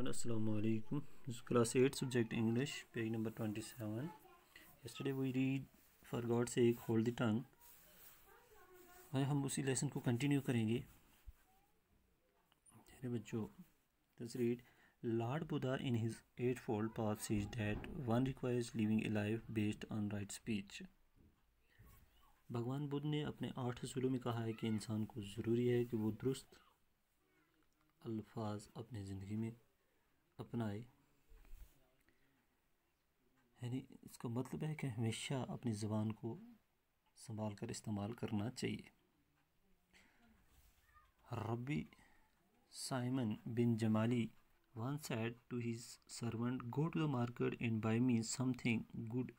السلام علیکم class eight subject English page number twenty seven for God سے tongue آئے ہم اسی لیسن کو کنٹینیو کریں گے بھگوان بدھ نے اپنے آٹھ اصولوں میں کہا ہے کہ انسان کو ضروری ہے کہ وہ درست الفاظ اپنے زندگی میں اپنائے یعنی اس کا مطلب ہے کہ ہمیشہ اپنی زبان کو سنبھال کر استعمال کرنا چاہیے Rabbi Simon ben Gamaliel once said to go to the market and buy me something good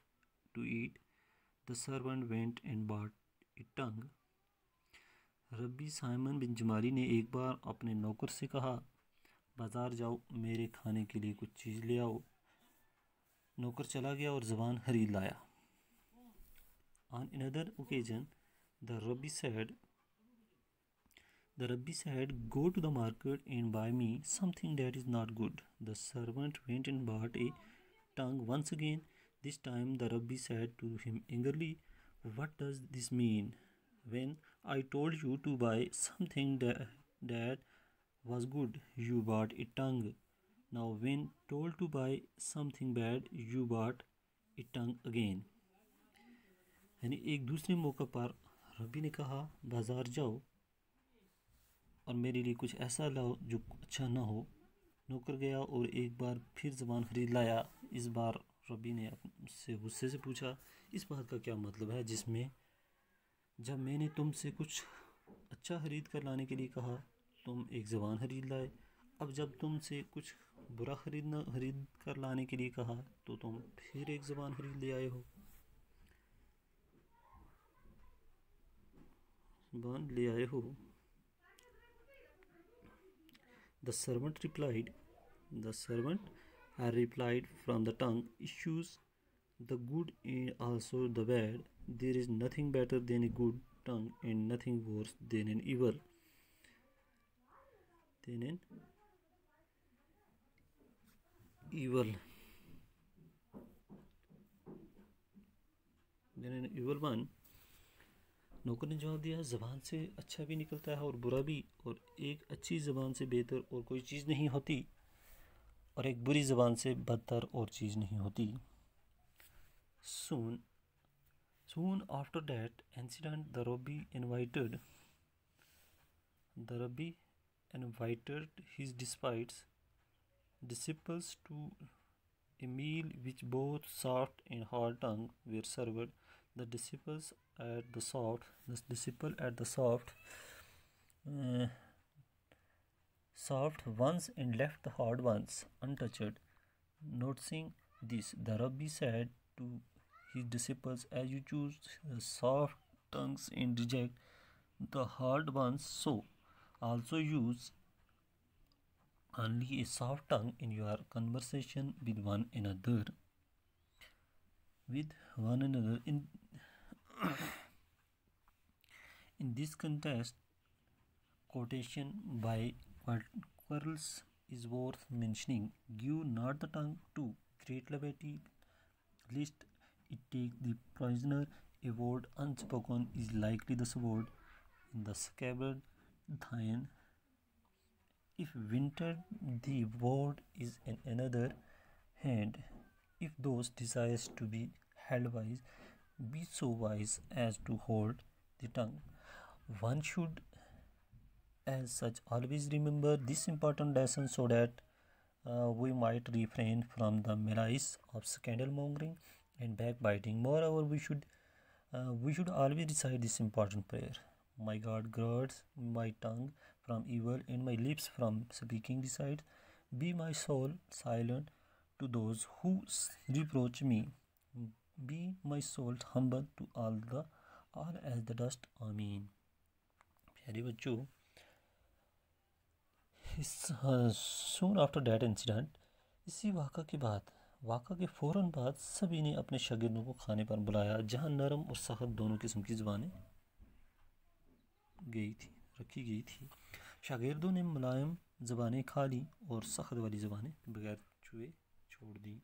to eat the servant went and bought tongue Rabbi Simon ben جمالی نے ایک بار اپنے نوکر سے کہا بازار جاؤ میرے کھانے کے لیے کچھ چیز لے آؤ نوکر چلا گیا اور زبان خرید لایا آن اندر اوکیجن دا ربی سیڈ دا ربی said go to the market and buy me something that is not good the servant went and bought a tongue once again this time the ربی said to him angrily what does this mean when I told you to buy something that was good you bought a tongue now when told to buy something bad you bought tongue tongue again یعنی ایک دوسرے موقع پر ربی نے کہا بازار جاؤ اور میرے لیے کچھ ایسا لاؤ جو اچھا نہ ہو نوکر گیا اور ایک بار پھر زبان خرید لایا اس بار ربی نے غصے سے پوچھا اس بات کا کیا مطلب ہے جس میں جب میں نے تم سے کچھ اچھا خرید کر لانے کے لیے کہا تم ایک زبان خرید لائے اب جب تم سے کچھ برا خریدنا خرید کر لانے کے لیے کہا تو تم پھر ایک زبان خرید لے آئے ہو لے آئے ہو the the servant servant replied replied from the tongue issues the good and also the bad there is nothing better than a good tongue and nothing worse than an evil evil an evil one نوکر نے جواب دیا زبان سے اچھا بھی نکلتا ہے اور برا بھی اور ایک اچھی زبان سے بہتر اور کوئی چیز نہیں ہوتی اور ایک بری زبان سے بدتر اور چیز نہیں ہوتی soon soon after that incident the Rabbi آب انوائٹڈ در invited his disciples, disciples to a meal which both soft and hard tongue were served. The disciples at the soft, the disciple at the soft, uh, soft ones and left the hard ones untouched. Noticing this, the rabbi said to his disciples, As you choose the soft tongues and reject the hard ones, so also use only a soft tongue in your conversation with one another with one another in in this context quotation by Quarles is worth mentioning give not the tongue to great levity. lest it take the prisoner a word unspoken is likely the sword in the scabbard then if winter the board is in another hand if those desires to be held wise be so wise as to hold the tongue one should as such always remember this important lesson so that uh, we might refrain from the malice of scandal mongering and backbiting moreover we should uh, we should always recite this important prayer my God guards my tongue from evil and my lips from speaking deceit be my soul silent to those who reproach me be my soul humble to all all the as the dust آمین پیارے بچوں soon after date incident اسی واقعہ کے بعد واقعہ کے فوراً بعد سبھی نے اپنے شاگردوں کو کھانے پر بلایا جہاں نرم اور سخت دونوں قسم کی زبانیں گئی تھی رکھی گئی تھی شاگردوں نے ملائم زبانیں کھا لیں اور سخت والی زبانیں بغیر چوئے چھوڑ دیں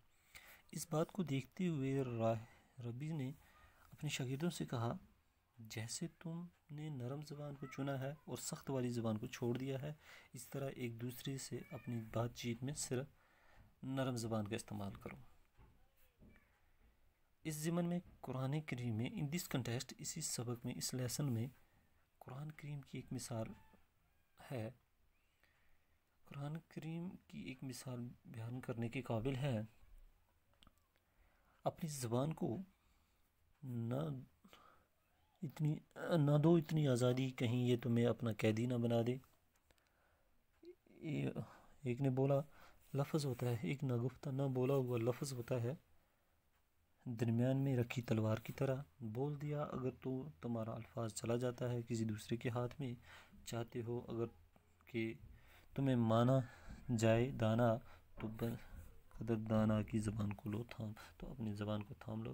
اس بات کو دیکھتے ہوئے راہ ربی نے اپنے شاگردوں سے کہا جیسے تم نے نرم زبان کو چنا ہے اور سخت والی زبان کو چھوڑ دیا ہے اس طرح ایک دوسرے سے اپنی بات چیت میں صرف نرم زبان کا استعمال کرو اس زمن میں قرآن کریم میں ان دس کنٹیسٹ اسی سبق میں اس لیسن میں قرآن کریم کی ایک مثال ہے قرآن کریم کی ایک مثال بیان کرنے کے قابل ہے اپنی زبان کو نہ اتنی نہ دو اتنی آزادی کہیں یہ تمہیں اپنا قیدی نہ بنا دے ایک نے بولا لفظ ہوتا ہے ایک ناگفتہ نہ بولا ہوا لفظ ہوتا ہے درمیان میں رکھی تلوار کی طرح بول دیا اگر تو تمہارا الفاظ چلا جاتا ہے کسی دوسرے کے ہاتھ میں چاہتے ہو اگر کہ تمہیں مانا جائے دانا تو قدر دانا کی زبان کو لو تھام تو اپنی زبان کو تھام لو